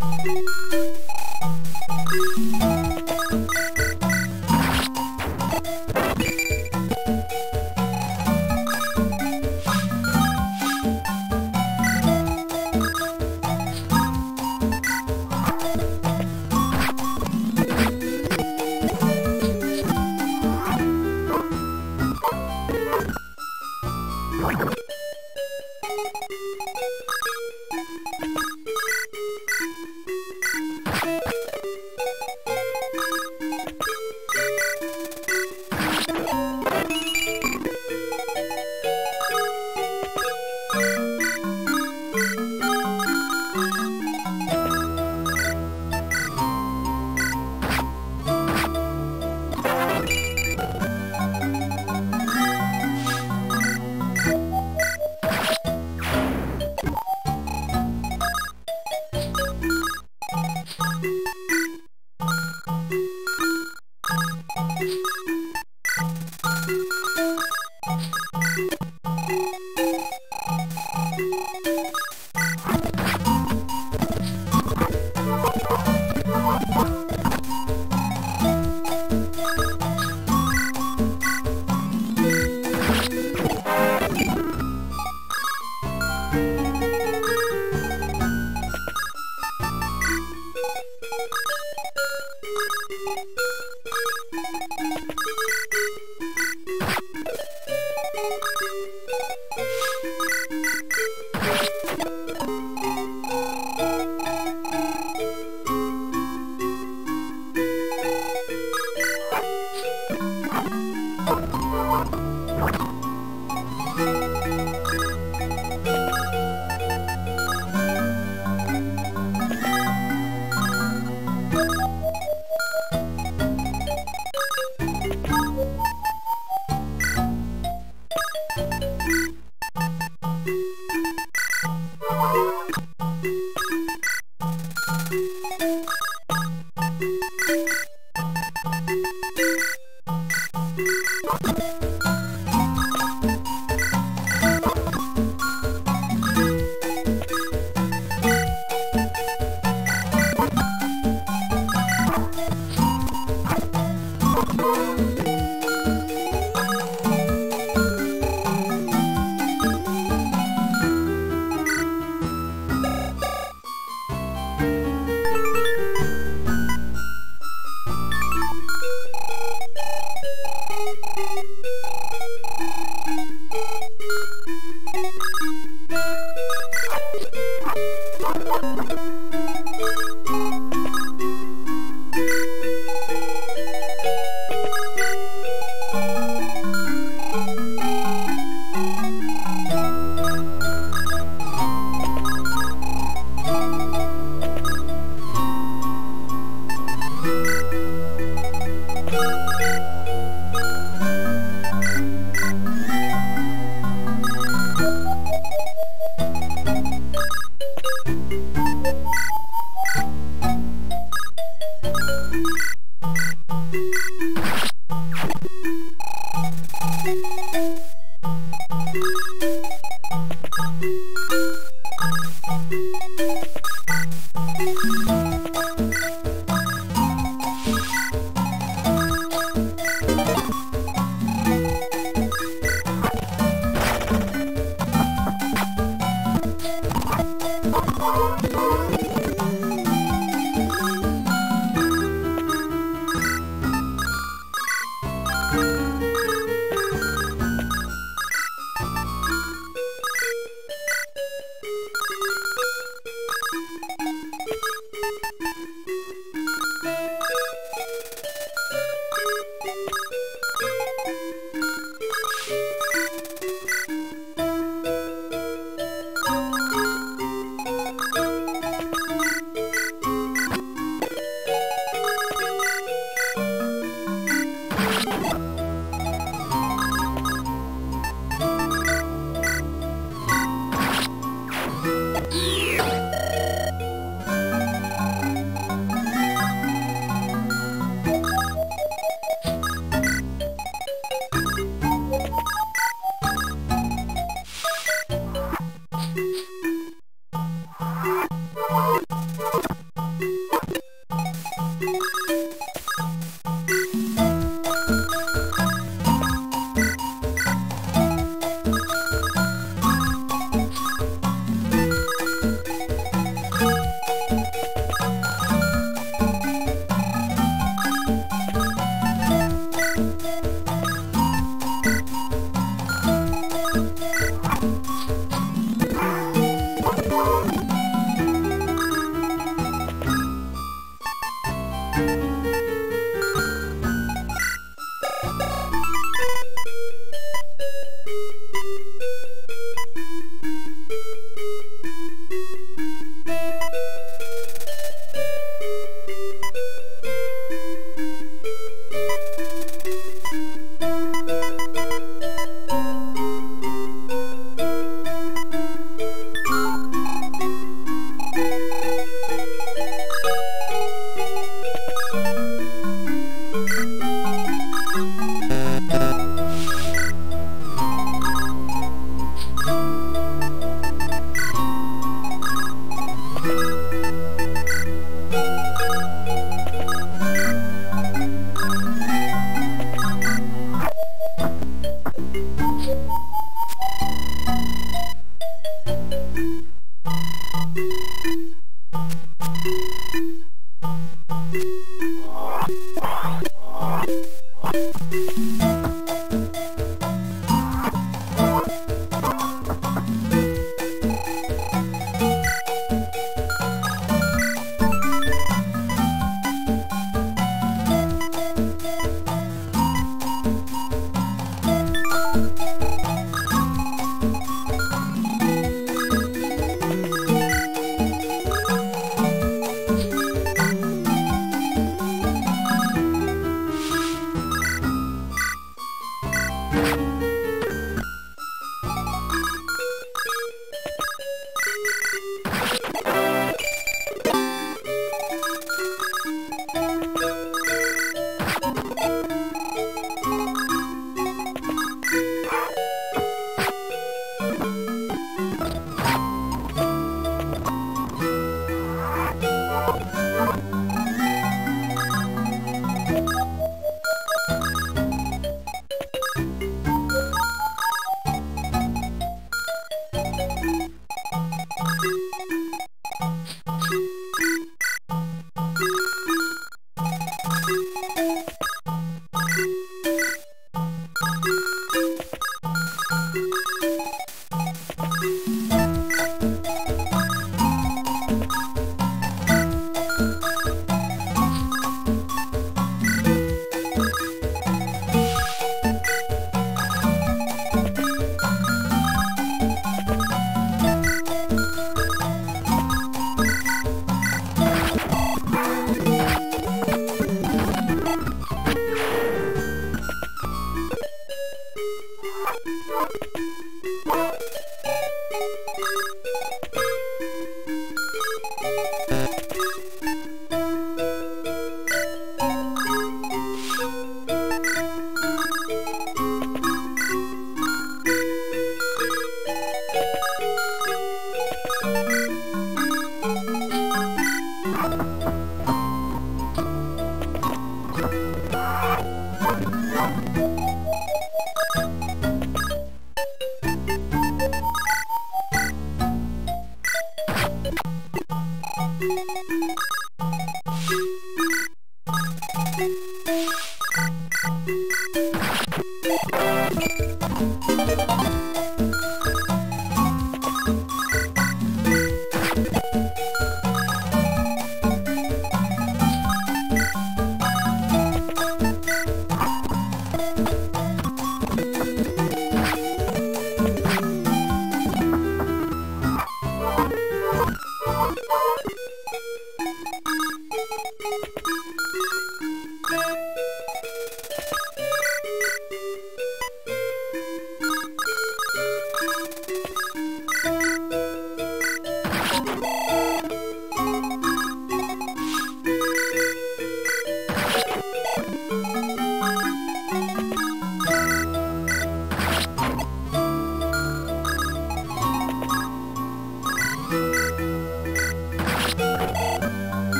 you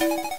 You